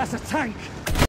That's a tank!